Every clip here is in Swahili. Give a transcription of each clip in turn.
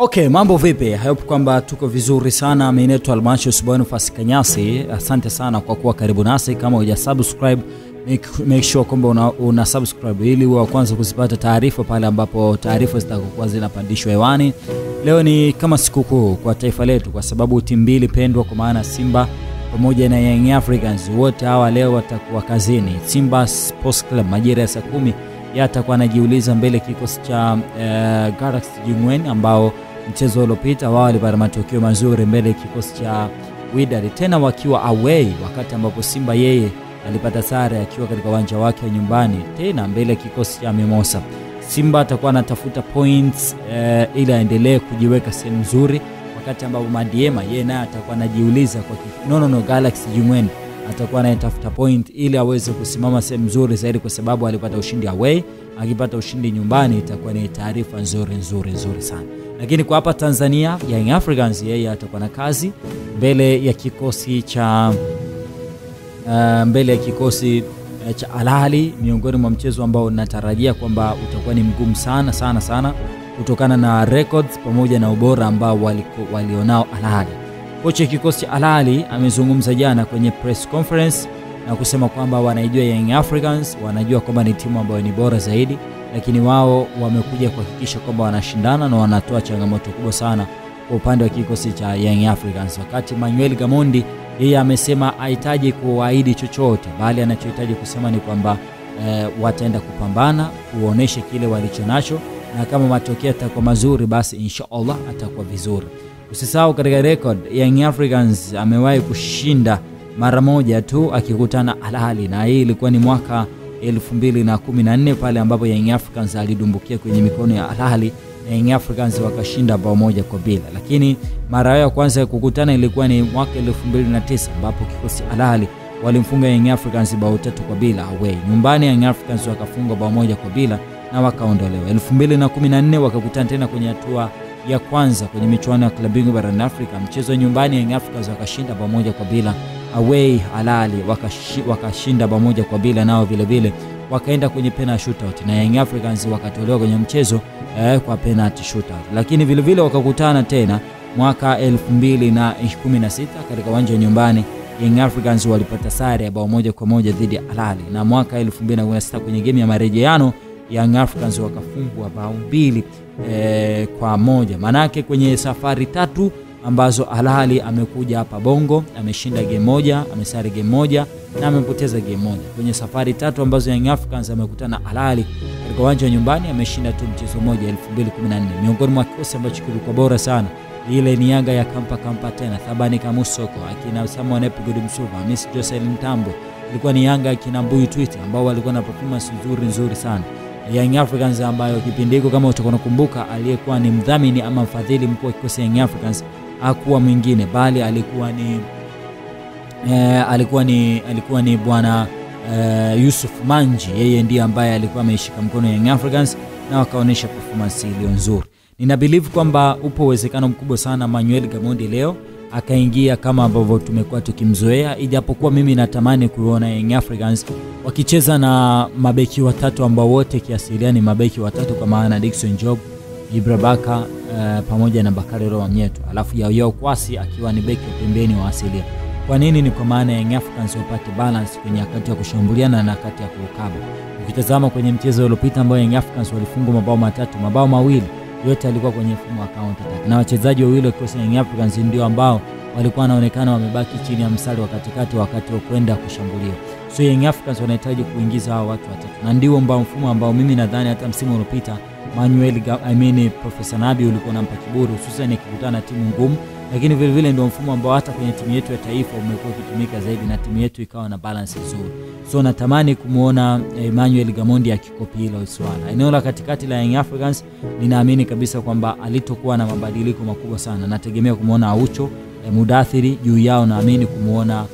Okay, mambo vipi? Hope kwamba tuko vizuri sana. Mimi naitwa Almashus Boniface Kanyasi. Asante sana kwa kuwa karibu nasi. Kama huja subscribe make, make sure kwamba una, una subscribe ili wa kwanza kuzipata taarifa pale ambapo taarifa zitakokuwa zinapandishwa hewani. Leo ni kama sikukuu kwa taifa letu, kwa sababu timu mbili pendwa kwa maana Simba pamoja na Young Africans wote hawa leo watakuwa kazini. Simba Sports Club majira ya saa kumi yatakuwa anajiuliza mbele kikosi cha uh, Galaxy Jingwen ambao mchezo uliopita wao walipata matokeo mazuri mbele kikosi cha Wydad, tena wakiwa away, wakati ambapo Simba yeye alipata sare akiwa katika uwanja wake wa nyumbani, tena mbele kikosi cha Mimosa. Simba atakuwa anatafuta points eh, ili aendelee kujiweka sehemu nzuri, wakati ambapo Madiema yeye naye atakuwa anajiuliza kwa kifu. No, no, no, Galaxy Jumweni atakuwa anayetafuta point ili aweze kusimama sehemu nzuri zaidi, kwa sababu alipata ushindi away. Akipata ushindi nyumbani itakuwa ni taarifa nzuri nzuri nzuri sana. Lakini kwa hapa Tanzania, Young Africans yeye atakuwa na kazi mbele ya kikosi cha uh, mbele ya kikosi uh, cha Al Ahly, miongoni mwa mchezo ambao natarajia kwamba utakuwa ni mgumu sana sana sana kutokana na records pamoja na ubora ambao walionao Al Ahly. Kocha kikosi cha Al Ahly amezungumza jana kwenye press conference na kusema kwamba wanaijua Young Africans, wanajua kwamba ni timu ambayo ni bora zaidi, lakini wao wamekuja kuhakikisha kwamba wanashindana na wanatoa changamoto kubwa sana kwa upande wa kikosi cha Young Africans. Wakati Manuel Gamondi yeye amesema ahitaji kuahidi chochote, bali anachohitaji kusema ni kwamba e, wataenda kupambana kuonesha kile walichonacho, na kama matokeo yatakuwa mazuri, basi insha Allah atakuwa vizuri. Usisahau katika record Young Africans amewahi kushinda mara moja tu akikutana Al Ahly, na hii ilikuwa ni mwaka 2014 pale ambapo Young Africans alidumbukia kwenye mikono ya Al Ahly na Young Africans wakashinda bao moja kwa bila, lakini mara yao ya kwanza ya kukutana ilikuwa ni mwaka 2009 ambapo kikosi Al Ahly walimfunga Young Africans bao tatu kwa bila away. Nyumbani Young Africans wakafunga bao moja kwa bila na wakaondolewa. 2014 wakakutana tena kwenye hatua ya kwanza kwenye michuano ya klabu bingwa barani Afrika. Mchezo nyumbani Young Africans wakashinda bao moja kwa bila, away Alali wakashinda bao moja kwa bila, nao vile vile wakaenda kwenye penalty shootout na Young Africans wakatolewa kwenye mchezo eh, kwa penalty shootout, lakini vile vile wakakutana tena mwaka 2016 katika uwanja wa nyumbani. Young Africans walipata sare ya bao moja kwa moja dhidi ya Alali, na mwaka 2016 kwenye game ya marejeano Young Africans wakafungwa bao mbili e, kwa moja. Manake kwenye safari tatu ambazo Al Ahly amekuja hapa Bongo ameshinda game moja, amesare game moja na amepoteza game moja. Kwenye safari tatu ambazo Young Africans amekutana Al Ahly katika uwanja wa nyumbani ameshinda tu mchezo mmoja 2014. Miongoni mwa kikosi ambacho kilikuwa bora sana ile ni Yanga ya kampa kampa tena Thabani Kamusoko akina Samuel Epigodi Msuva, Miss Joseline Tambo, ilikuwa ni Yanga akina Mbuyu Twitter ambao walikuwa na performance nzuri nzuri sana. Young Africans ambayo kipindi hiko kama utakuwa unakumbuka, aliyekuwa ni mdhamini ama mfadhili mkuu wa kikosi Young Africans hakuwa mwingine bali alikuwa ni eh, alikuwa ni alikuwa ni bwana eh, Yusuf Manji. Yeye ndiye ambaye alikuwa ameishika mkono Young Africans na wakaonyesha performance iliyo nzuri. Nina believe kwamba upo uwezekano mkubwa sana Manuel Gamondi leo akaingia kama ambavyo tumekuwa tukimzoea, ijapokuwa mimi natamani kuona Young Africans wakicheza na mabeki watatu ambao wote kiasilia ni mabeki watatu, kwa maana Dickson Job, Ibra Baka uh, pamoja na Bakari Roa Mnyeto, alafu Yao Kwasi akiwa ni beki wa pembeni wa asilia. Kwa nini? Ni kwa maana Young Africans wapate balance kwenye wakati ya kushambuliana na wakati ya kukaba. Ukitazama kwenye mchezo uliopita ambao Young Africans walifungwa mabao matatu, mabao mawili yote alikuwa kwenye mfumo wa counter na wachezaji wawili wa kikosi Young Africans ndio ambao walikuwa wanaonekana wamebaki chini ya mstari wa katikati wakati wa kwenda kushambulia. So Young Africans wanahitaji kuingiza hao watu watatu, na ndio ambao mfumo ambao mimi nadhani hata msimu uliopita Manuel I mean Profesa Nabi ulikuwa unampa kiburi, hususan ikikutana na timu ngumu, lakini vile vile ndio mfumo ambao hata kwenye timu yetu ya taifa umekuwa ukitumika zaidi na timu yetu ikawa na balance nzuri. So natamani kumwona Emmanuel Gamondi akikopi hilo swala. Eneo la katikati la Young Africans ninaamini kabisa kwamba alitokuwa na mabadiliko makubwa sana. Nategemea kumwona Aucho e, Mudathiri juu yao, naamini kumwona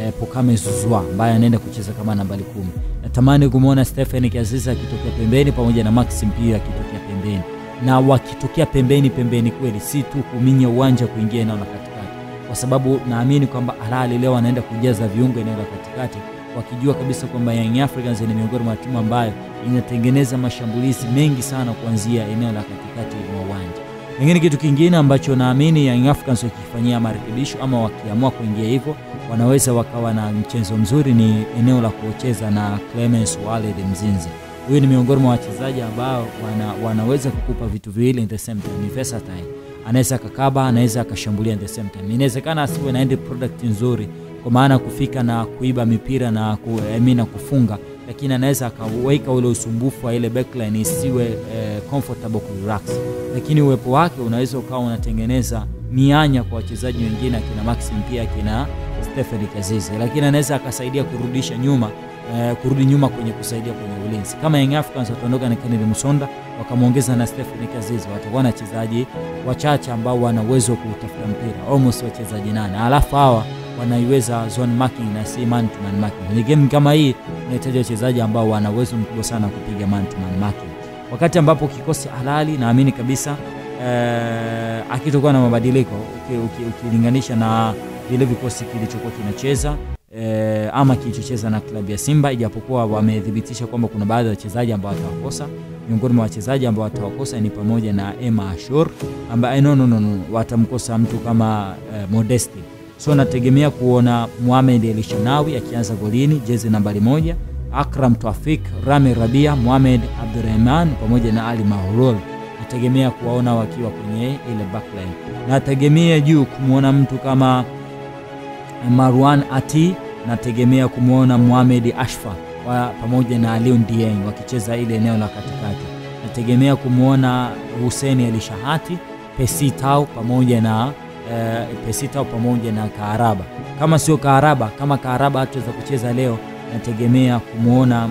e, Pokame Zuzwa ambaye anaenda kucheza kama nambari kumi. Natamani kumwona Stephen Kiasisa akitokea pembeni pamoja na Maxim pia akitokea pembeni, na wakitokea pembeni pembeni kweli, si tu kuminya uwanja kuingia eneo la katikati, kwa sababu naamini kwamba Al Ahly leo anaenda kujaza viungo eneo la katikati wakijua kabisa kwamba Young Africans ni miongoni mwa timu ambayo inatengeneza mashambulizi mengi sana kuanzia eneo la katikati mwa uwanja. Lakini kitu kingine ambacho naamini Young Africans wakifanyia marekebisho ama wakiamua kuingia hivyo, wanaweza wakawa na mchezo mzuri, ni eneo la kucheza na Clemens Walid Mzinzi. Huyu ni miongoni mwa wachezaji ambao wana, wanaweza kukupa vitu viwili in the same time, ni versatile. Anaweza akakaba, anaweza akashambulia in the same time. Inawezekana asiwe na end product nzuri kwa maana kufika na kuiba mipira na, ku, mean, na kufunga, lakini anaweza akaweka ule usumbufu wa ile backline isiwe eh, comfortable kurelax, lakini uwepo wake unaweza ukawa unatengeneza mianya kwa wachezaji wengine akina Maxim pia akina Stephen Kazizi, lakini anaweza akasaidia kurudisha nyuma eh, kurudi nyuma kwenye kusaidia kwenye ulinzi. Kama Young Africans wataondoka na Kennedy Musonda wakamwongeza na Stephen Kazizi, watakuwa na wachezaji wachache ambao wana uwezo wa kutafuta mpira, almost wachezaji nane, alafu hawa wanaiweza zone marking na si man to man marking. Kwenye game kama hii unahitaji wachezaji ambao wana uwezo mkubwa sana kupiga man to man marking, wakati ambapo kikosi halali naamini kabisa eh, akitokuwa na mabadiliko ukilinganisha uki, uki na vile vikosi kilichokuwa kinacheza eh, ama kilichocheza na klabu ya Simba, ijapokuwa wamethibitisha kwamba kuna baadhi ya wachezaji ambao watawakosa. Miongoni mwa wachezaji ambao watawakosa ni pamoja na Emma Ashur ambaye no, no, no, no, watamkosa mtu kama eh, Modesti so nategemea kuona Mohamed Elishanawi akianza golini, jezi nambari moja, Akram Twafik, Rami Rabia, Mohamed Abdurrahman pamoja na Ali Mahurul. Nategemea kuwaona wakiwa kwenye ile backline. Nategemea juu kumwona mtu kama Marwan Ati, nategemea kumwona Mohamed Ashfa pamoja na Aliou Dieng wakicheza ile eneo la katikati. Nategemea kumwona Hussein Elishahati, Pesi Tau pamoja na Uh, Pesita pamoja na Kaaraba. Kama sio Kaaraba, kama Kaaraba hataweza kucheza leo, nategemea kumwona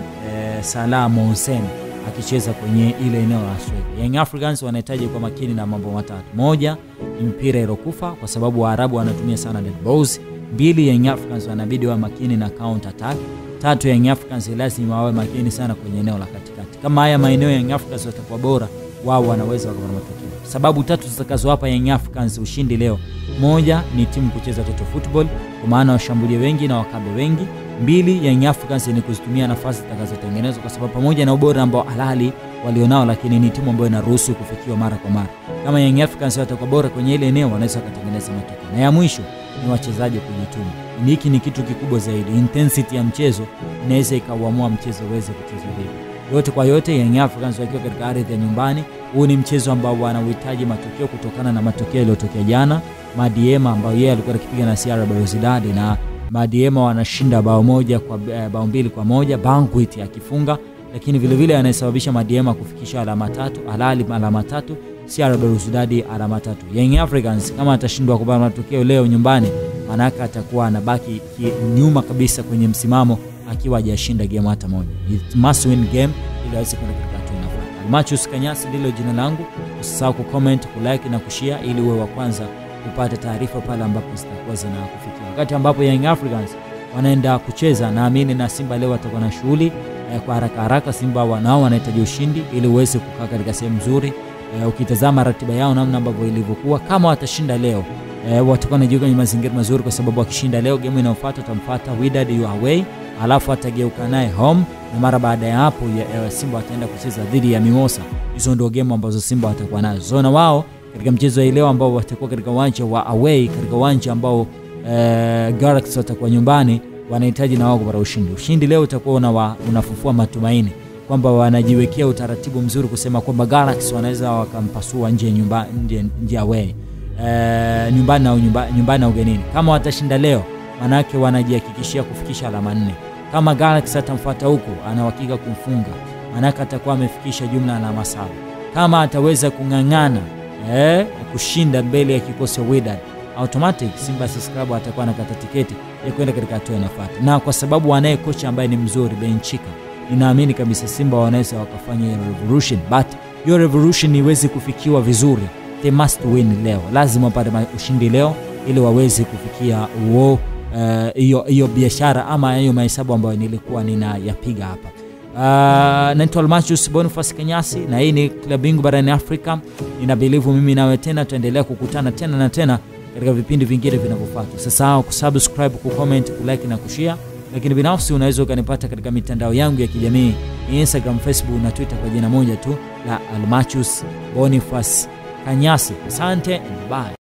e, Salah Monsen akicheza kwenye ile eneo la Australia. Young Africans wanahitaji kwa makini na mambo matatu. Moja ni mpira ilokufa, kwa sababu Waarabu wanatumia sana dead balls. Mbili, Young Africans wanabidi wawe makini na counter attack. Tatu, Young Africans lazima wawe makini sana kwenye eneo la katikati. Kama haya maeneo Young Africans watakuwa bora, wao wanaweza wakapata matokeo. Sababu tatu zitakazowapa Young Africans ushindi leo, moja ni timu kucheza toto football, kwa maana washambulie wengi na wakabe wengi. Mbili, Young Africans ni kuzitumia nafasi zitakazotengenezwa, kwa sababu pamoja na ubora ambao halali walionao, lakini ni timu ambayo inaruhusu kufikiwa mara kwa mara. Kama Young Africans watakuwa bora kwenye ile eneo, wanaweza wakatengeneza matokeo. Na ya mwisho ni wachezaji kujituma. Hiki ni kitu kikubwa zaidi. Intensity ya mchezo inaweza ikauamua mchezo uweze kuchezwa vipi. Yote kwa yote, Young Africans wakiwa katika ardhi ya nyumbani huu ni mchezo ambao wanauhitaji matokeo kutokana na matokeo yaliyotokea jana. Madiema ambayo yeye alikuwa akipiga na CR Belouizdad na Madiema wanashinda bao moja kwa bao mbili kwa moja, Banquet akifunga, lakini vile vile anayesababisha Madiema kufikisha alama tatu, Alali alama tatu, CR Sudadi alama tatu. Young Africans kama atashindwa kupata matokeo leo nyumbani, manaka atakuwa anabaki nyuma kabisa kwenye msimamo akiwa hajashinda game hata moja. It must win game ili aweze kwenda katika hatua inayofuata. Almachus Kanyasi ndilo jina langu. Usisahau kucomment, kulike na kushare ili uwe wa kwanza kupata taarifa pale ambapo zitakuwa zinakufikia. Wakati ambapo Young Africans wanaenda kucheza, naamini na Simba leo watakuwa na shughuli eh, kwa haraka haraka. Simba wanao wanahitaji ushindi ili uweze kukaa katika sehemu nzuri. Eh, ukitazama ratiba yao namna ambavyo ilivyokuwa, kama watashinda leo e, watakuwa wanajiweka kwenye mazingira mazuri, kwa sababu wakishinda leo, game inayofuata watamfuata Wydad you away, alafu atageuka naye home na mara baada ya hapo ya Simba wataenda kucheza dhidi ya Mimosa. Hizo ndio game ambazo Simba watakuwa nazo. zona wao katika mchezo wa leo ambao watakuwa katika uwanja wa away, katika uwanja ambao eh, Galaxy watakuwa nyumbani, wanahitaji na wao kupata ushindi. Ushindi leo utakuwa una, unafufua matumaini kwamba wanajiwekea utaratibu mzuri kusema kwamba Galaxy wanaweza wakampasua nje nyumba nje, nje away eh, nyumbani au nyumba, nyumbani au ugenini. Kama watashinda leo, manake wanajihakikishia kufikisha alama nne kama Galaxy atamfuata huko ana uhakika kumfunga, manake atakuwa amefikisha jumla alama saba. Kama ataweza kung'ang'ana eh, kushinda mbele ya kikosi cha Wydad, automatic Simba Sports Club atakuwa anakata tiketi ya kwenda katika hatua inayofuata, na kwa sababu anaye kocha ambaye ni mzuri Benchika, ninaamini kabisa Simba wanaweza wakafanya hiyo revolution, but hiyo revolution iweze kufikiwa vizuri, they must win leo, lazima wapate ushindi leo ili waweze kufikia uo hiyo uh, biashara ama hiyo mahesabu ambayo nilikuwa ninayapiga hapa. Uh, naitwa Almachus Boniface Kenyasi na hii ni klabu bingwa barani Afrika. Nina believe mimi nawe tena tutaendelea kukutana tena na tena katika vipindi vingine vinavyofuata. Usisahau kusubscribe, kucomment, kulike na kushare, lakini binafsi unaweza ukanipata katika mitandao yangu ya kijamii Instagram, Facebook na Twitter kwa jina moja tu la Almachus bonifas Kanyasi. Asante, bye.